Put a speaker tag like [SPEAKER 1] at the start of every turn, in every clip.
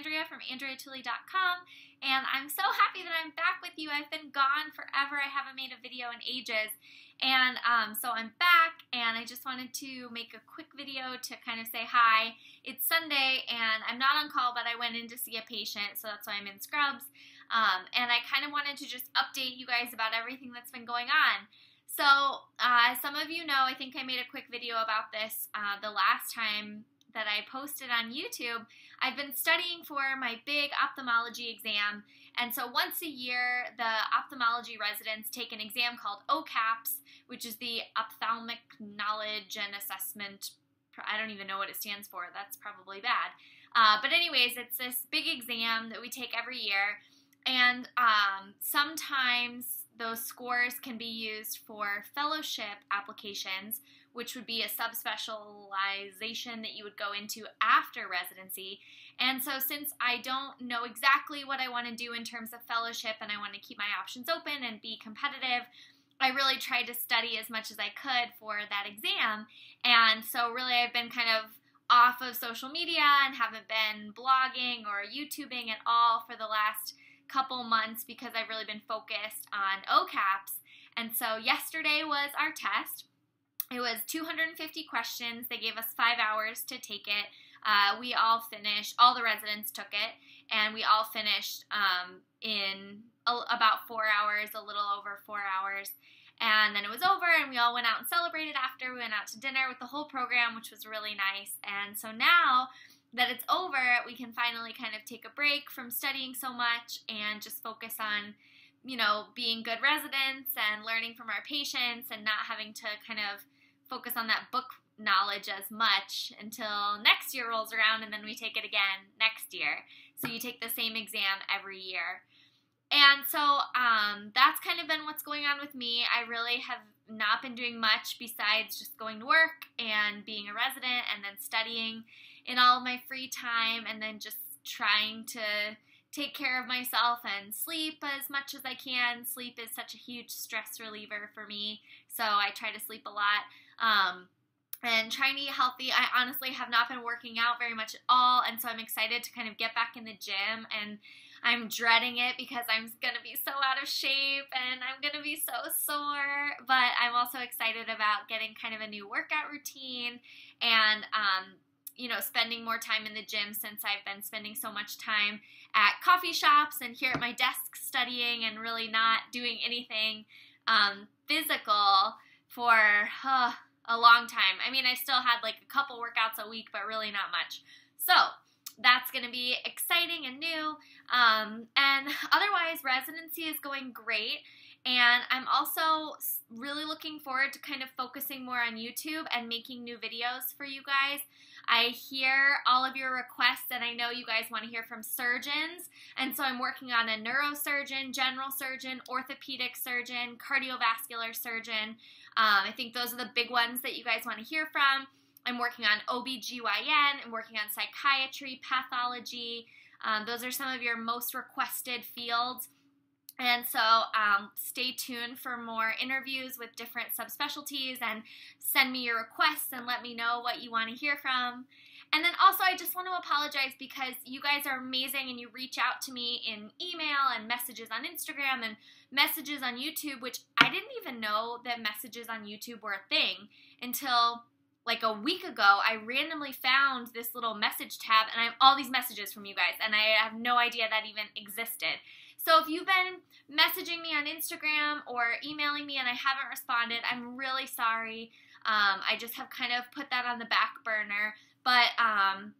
[SPEAKER 1] Andrea from AndreaTooley.com, and I'm so happy that I'm back with you. I've been gone forever. I haven't made a video in ages, and um, so I'm back, and I just wanted to make a quick video to kind of say hi. It's Sunday, and I'm not on call, but I went in to see a patient, so that's why I'm in scrubs. Um, and I kind of wanted to just update you guys about everything that's been going on. So, uh, some of you know, I think I made a quick video about this uh, the last time that I posted on YouTube. I've been studying for my big ophthalmology exam, and so once a year, the ophthalmology residents take an exam called OKAPS, which is the Ophthalmic Knowledge and Assessment. I don't even know what it stands for. That's probably bad. Uh, but, anyways, it's this big exam that we take every year, and um, sometimes those scores can be used for fellowship applications, which would be a subspecialization that you would go into after residency. And so, since I don't know exactly what I want to do in terms of fellowship and I want to keep my options open and be competitive, I really tried to study as much as I could for that exam. And so, really, I've been kind of off of social media and haven't been blogging or YouTubing at all for the last couple months because I've really been focused on OKAPs. And so yesterday was our test. It was 250 questions. They gave us five hours to take it. Uh, we all finished, all the residents took it, and we all finished um, in a, about four hours, a little over four hours. And then it was over, and we all went out and celebrated after. We went out to dinner with the whole program, which was really nice. And so now that it's over, we can finally kind of take a break from studying so much and just focus on, you know, being good residents and learning from our patients and not having to kind of focus on that book knowledge as much until next year rolls around and then we take it again next year. So you take the same exam every year. And so um, that's kind of been what's going on with me. I really have not been doing much besides just going to work and being a resident and then studying in all of my free time and then just trying to take care of myself and sleep as much as I can. Sleep is such a huge stress reliever for me, so I try to sleep a lot. Um, and trying to eat healthy. I honestly have not been working out very much at all, and so I'm excited to kind of get back in the gym and I'm dreading it because I'm going to be so out of shape and I'm going to be so sore. But I'm also excited about getting kind of a new workout routine and um, you know, spending more time in the gym since I've been spending so much time at coffee shops and here at my desk studying and really not doing anything um, physical for a long time. I mean, I still had like a couple workouts a week, but really not much. So, that's going to be exciting and new. Um, and otherwise, residency is going great. And I'm also really looking forward to kind of focusing more on YouTube and making new videos for you guys. I hear all of your requests, and I know you guys want to hear from surgeons. And so I'm working on a neurosurgeon, general surgeon, orthopedic surgeon, cardiovascular surgeon. Um, I think those are the big ones that you guys want to hear from. I'm working on OBGYN, I'm working on psychiatry, pathology. Um, those are some of your most requested fields. And so um, stay tuned for more interviews with different subspecialties and send me your requests and let me know what you want to hear from. And then also, I just want to apologize because you guys are amazing and you reach out to me in email and messages on Instagram and messages on YouTube, which I didn't even know that messages on YouTube were a thing until like a week ago, I randomly found this little message tab and I have all these messages from you guys, and I have no idea that even existed. So if you've been messaging me on Instagram or emailing me and I haven't responded, I'm really sorry. Um, I just have kind of put that on the back burner, but um,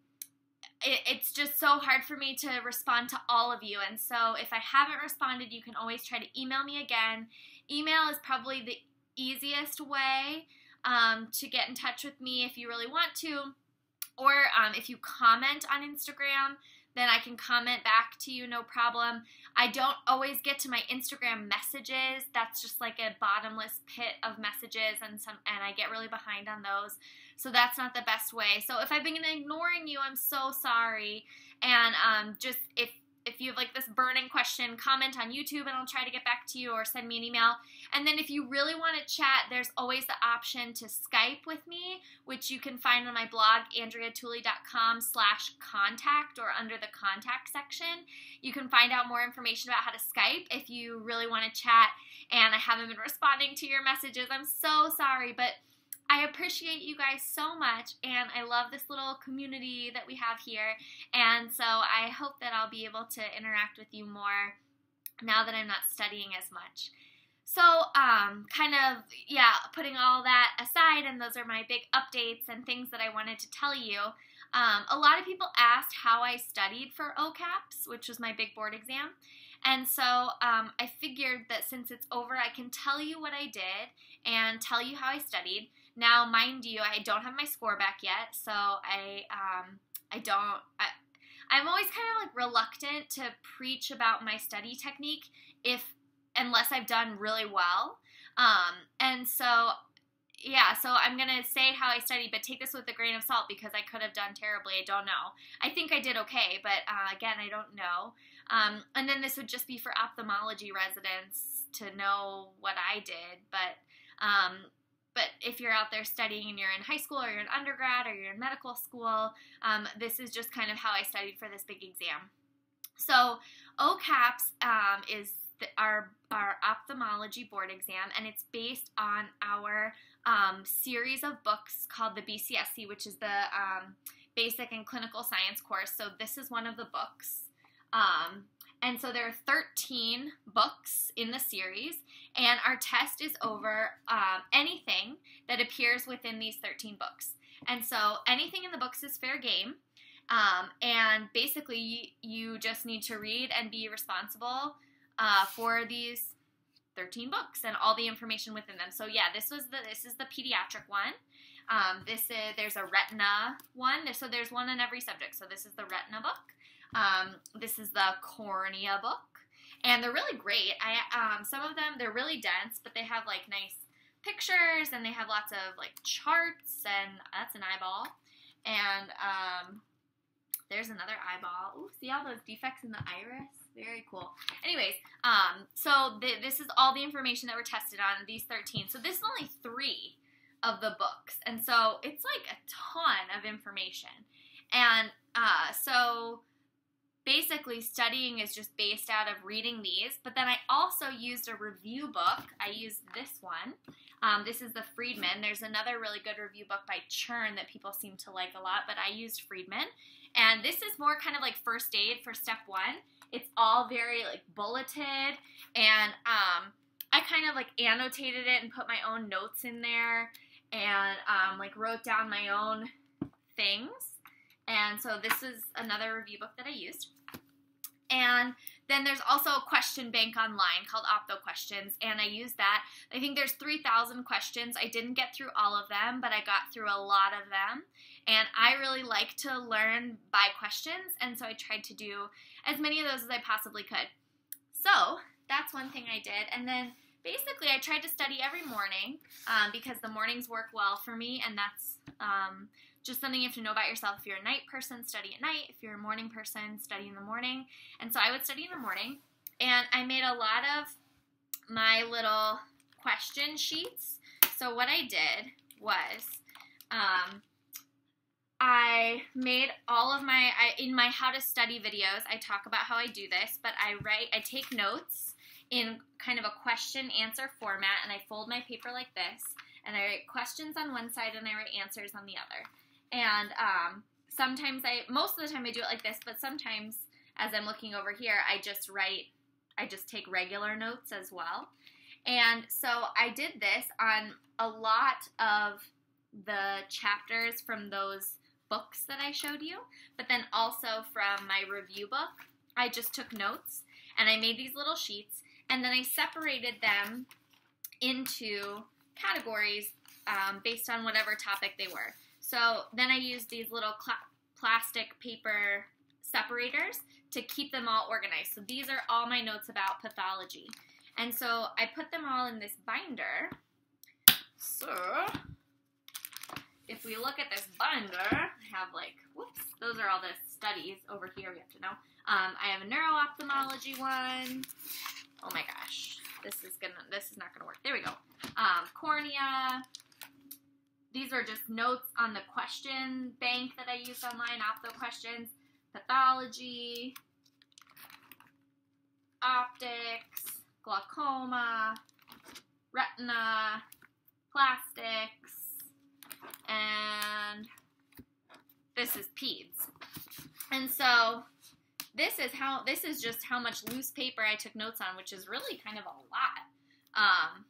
[SPEAKER 1] it, it's just so hard for me to respond to all of you. And so if I haven't responded, you can always try to email me again. Email is probably the easiest way um, to get in touch with me if you really want to. Or um, if you comment on Instagram, then I can comment back to you, no problem. I don't always get to my Instagram messages. That's just like a bottomless pit of messages, and some, and I get really behind on those. So that's not the best way. So if I've been ignoring you, I'm so sorry. And um, just if if you have like this burning question, comment on YouTube and I'll try to get back to you or send me an email. And then if you really want to chat, there's always the option to Skype with me, which you can find on my blog, andreatooley.com slash contact or under the contact section. You can find out more information about how to Skype if you really want to chat and I haven't been responding to your messages. I'm so sorry, but I appreciate you guys so much, and I love this little community that we have here. And so I hope that I'll be able to interact with you more now that I'm not studying as much. So, um, kind of, yeah, putting all that aside, and those are my big updates and things that I wanted to tell you. Um, a lot of people asked how I studied for OKAPS, which was my big board exam. And so um, I figured that since it's over, I can tell you what I did and tell you how I studied. Now, mind you, I don't have my score back yet, so I um, I don't. I, I'm always kind of like reluctant to preach about my study technique if unless I've done really well. Um, and so yeah, so I'm gonna say how I studied, but take this with a grain of salt because I could have done terribly. I don't know. I think I did okay, but uh, again, I don't know. Um, and then this would just be for ophthalmology residents to know what I did, but um, but if you're out there studying and you're in high school or you're in undergrad or you're in medical school, um, this is just kind of how I studied for this big exam. So OKAPS um, is the, our our ophthalmology board exam, and it's based on our um, series of books called the BCSC, which is the um, Basic and Clinical Science course. So this is one of the books. And so there are 13 books in the series, and our test is over um, anything that appears within these 13 books. And so anything in the books is fair game. Um, and basically, you just need to read and be responsible uh, for these 13 books and all the information within them. So yeah, this was the this is the pediatric one. Um, this is there's a retina one. So there's one in every subject. So this is the retina book. Um, this is the cornea book, and they're really great. I um, some of them they're really dense, but they have like nice pictures and they have lots of like charts and that's an eyeball. And um, there's another eyeball. Ooh, see all those defects in the iris? Very cool. Anyways, um, so th- this is all the information that we're tested on, these 13. So this is only three of the books. And so it's like a ton of information. And uh, so basically studying is just based out of reading these, but then I also used a review book. I used this one. Um, this is the Friedman. There's another really good review book by Chern that people seem to like a lot, but I used Friedman. And this is more kind of like first aid for step one. It's all very like bulleted, and um, I kind of like annotated it and put my own notes in there, and um, like wrote down my own things. And so this is another review book that I used. And then there's also a question bank online called OphthoQuestions, and I used that. I think there's 3,000 questions. I didn't get through all of them, but I got through a lot of them. And I really like to learn by questions, and so I tried to do as many of those as I possibly could. So that's one thing I did. And then basically, I tried to study every morning um, because the mornings work well for me, and that's um, just something you have to know about yourself. If you're a night person, study at night. If you're a morning person, study in the morning. And so I would study in the morning. And I made a lot of my little question sheets. So what I did was um, I made all of my I, in my how to study videos. I talk about how I do this, but I write I take notes in kind of a question answer format, and I fold my paper like this, and I write questions on one side and I write answers on the other. And um, sometimes I, most of the time I do it like this, but sometimes as I'm looking over here, I just write, I just take regular notes as well. And so I did this on a lot of the chapters from those books that I showed you, but then also from my review book. I just took notes and I made these little sheets and then I separated them into categories um, based on whatever topic they were. So then I used these little plastic paper separators to keep them all organized. So these are all my notes about pathology. And so I put them all in this binder. So if we look at this binder, I have like, whoops, those are all the studies over here we have to know. Um, I have a neuro-ophthalmology one. Oh my gosh, this is gonna, this is not gonna work. There we go. Um, cornea. These are just notes on the question bank that I used online, OphthoQuestions. Pathology, optics, glaucoma, retina, plastics, and this is peds. And so this is how this is just how much loose paper I took notes on, which is really kind of a lot. Um,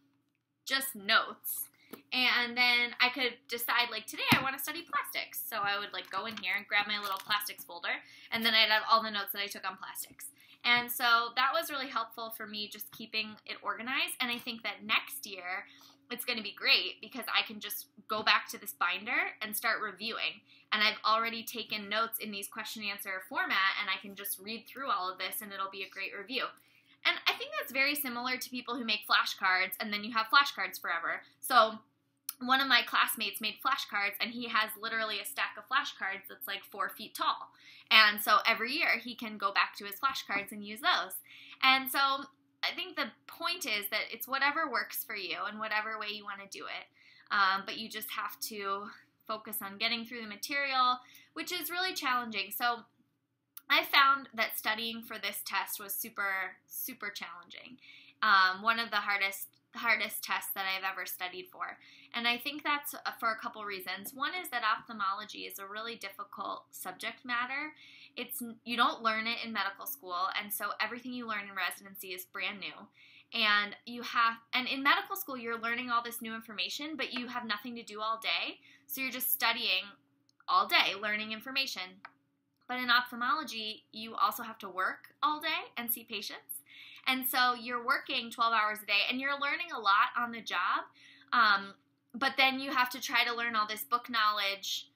[SPEAKER 1] just notes. And then I could decide like today I want to study plastics. So I would like go in here and grab my little plastics folder and then I'd have all the notes that I took on plastics. And so that was really helpful for me just keeping it organized. And I think that next year it's going to be great because I can just go back to this binder and start reviewing. And I've already taken notes in these question answer format and I can just read through all of this and it'll be a great review. And I think that's very similar to people who make flashcards and then you have flashcards forever. So one of my classmates made flashcards and he has literally a stack of flashcards that's like four feet tall. And so every year he can go back to his flashcards and use those. And so I think the point is that it's whatever works for you and whatever way you want to do it. Um, but you just have to focus on getting through the material, which is really challenging. So I found that studying for this test was super, super challenging. Um, one of the hardest hardest test that I've ever studied for. And I think that's uh, for a couple reasons. One is that ophthalmology is a really difficult subject matter. It's you don't learn it in medical school, and so everything you learn in residency is brand new. And you have and in medical school you're learning all this new information, but you have nothing to do all day. So you're just studying all day, learning information. But in ophthalmology, you also have to work all day and see patients. And so you're working 12 hours a day and you're learning a lot on the job. Um, but then you have to try to learn all this book knowledge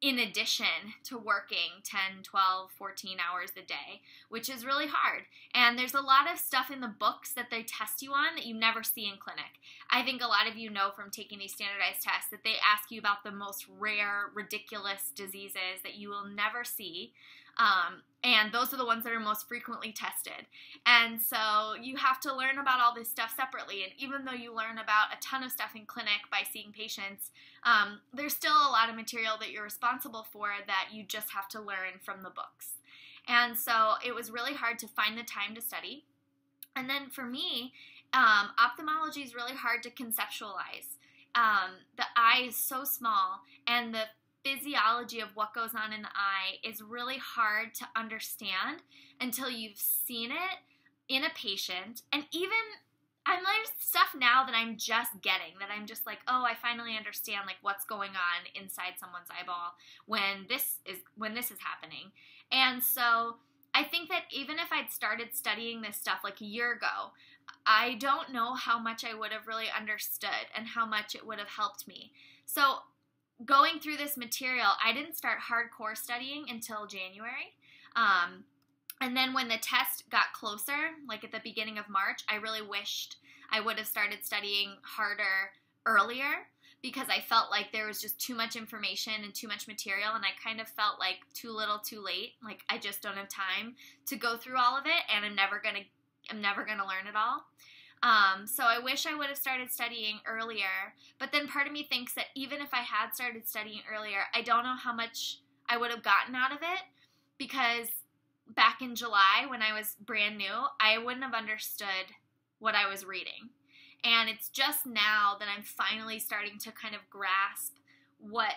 [SPEAKER 1] in addition to working 10, 12, 14 hours a day, which is really hard. And there's a lot of stuff in the books that they test you on that you never see in clinic. I think a lot of you know from taking these standardized tests that they ask you about the most rare, ridiculous diseases that you will never see. Um, and those are the ones that are most frequently tested. And so you have to learn about all this stuff separately. And even though you learn about a ton of stuff in clinic by seeing patients, um, there's still a lot of material that you're responsible for that you just have to learn from the books. And so it was really hard to find the time to study. And then for me, um, ophthalmology is really hard to conceptualize. Um, the eye is so small, and the physiology of what goes on in the eye is really hard to understand until you've seen it in a patient and even I'm there's stuff now that I'm just getting that I'm just like, oh, I finally understand like what's going on inside someone's eyeball when this is when this is happening. And so I think that even if I'd started studying this stuff like a year ago, I don't know how much I would have really understood and how much it would have helped me. So going through this material, I didn't start hardcore studying until January. Um, and then when the test got closer, like at the beginning of March, I really wished I would have started studying harder earlier because I felt like there was just too much information and too much material, and I kind of felt like too little, too late. Like I just don't have time to go through all of it, and I'm never gonna, I'm never gonna learn it all. Um, so I wish I would have started studying earlier. But then part of me thinks that even if I had started studying earlier, I don't know how much I would have gotten out of it because back in July when I was brand new, I wouldn't have understood what I was reading. And it's just now that I'm finally starting to kind of grasp what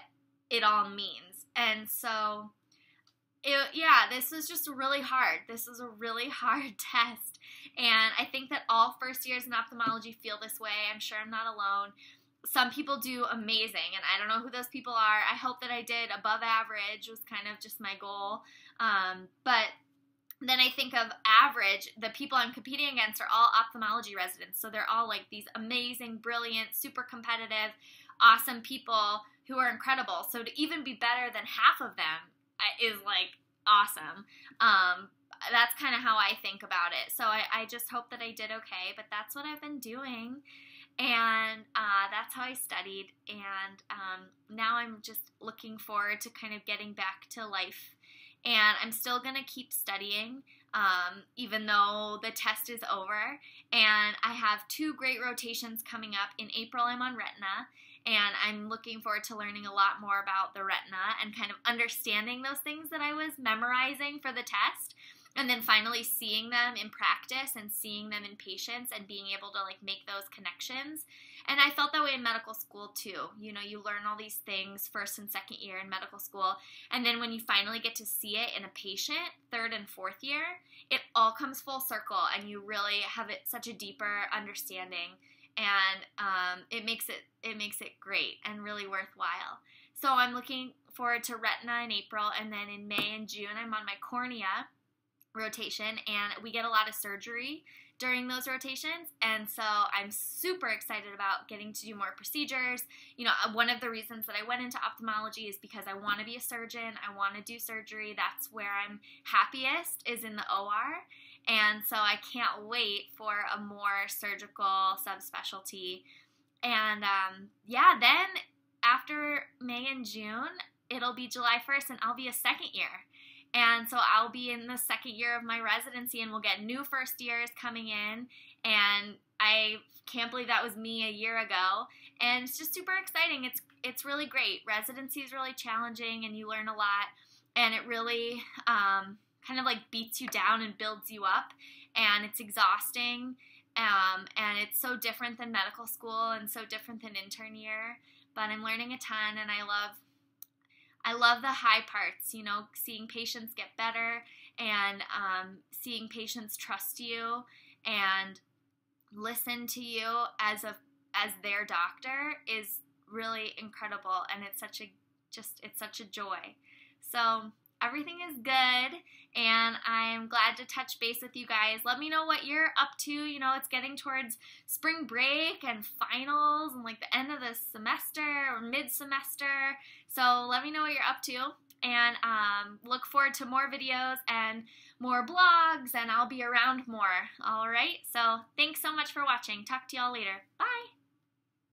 [SPEAKER 1] it all means. And so, it, yeah, this was just really hard. This was a really hard test. And I think that all first years in ophthalmology feel this way. I'm sure I'm not alone. Some people do amazing, and I don't know who those people are. I hope that I did above average, was kind of just my goal. Um, but then I think of average, the people I'm competing against are all ophthalmology residents. So they're all like these amazing, brilliant, super competitive, awesome people who are incredible. So to even be better than half of them is like awesome. Um, that's kind of how I think about it. So I, I just hope that I did okay, but that's what I've been doing. And uh, that's how I studied. And um, now I'm just looking forward to kind of getting back to life. And I'm still going to keep studying, um, even though the test is over. And I have two great rotations coming up. In April, I'm on retina. And I'm looking forward to learning a lot more about the retina and kind of understanding those things that I was memorizing for the test and then finally seeing them in practice and seeing them in patients and being able to like make those connections. And i felt that way in medical school too. You know you learn all these things first and second year in medical school and then when you finally get to see it in a patient third and fourth year it all comes full circle and you really have it such a deeper understanding. And um, it makes it it makes it great and really worthwhile. So i'm looking forward to retina in april and then in may and june i'm on my cornea rotation and we get a lot of surgery during those rotations and so i'm super excited about getting to do more procedures. You know one of the reasons that i went into ophthalmology is because i want to be a surgeon i want to do surgery that's where i'm happiest is in the or and so i can't wait for a more surgical subspecialty. And um, yeah then after may and june it'll be july 1st and i'll be a second year and so I'll be in the second year of my residency and we'll get new first years coming in. And I can't believe that was me a year ago. And it's just super exciting. It's it's really great. Residency is really challenging and you learn a lot. And it really um, kind of like beats you down and builds you up. And it's exhausting. Um, and it's so different than medical school and so different than intern year. But I'm learning a ton and I love I love the high parts, you know, seeing patients get better and um, seeing patients trust you and listen to you as a as their doctor is really incredible and it's such a just it's such a joy. So everything is good and I'm glad to touch base with you guys. Let me know what you're up to. You know, it's getting towards spring break and finals and like the end of the semester or mid semester. So let me know what you're up to and um, look forward to more videos and more blogs and I'll be around more. All right. So thanks so much for watching. Talk to y'all later. Bye.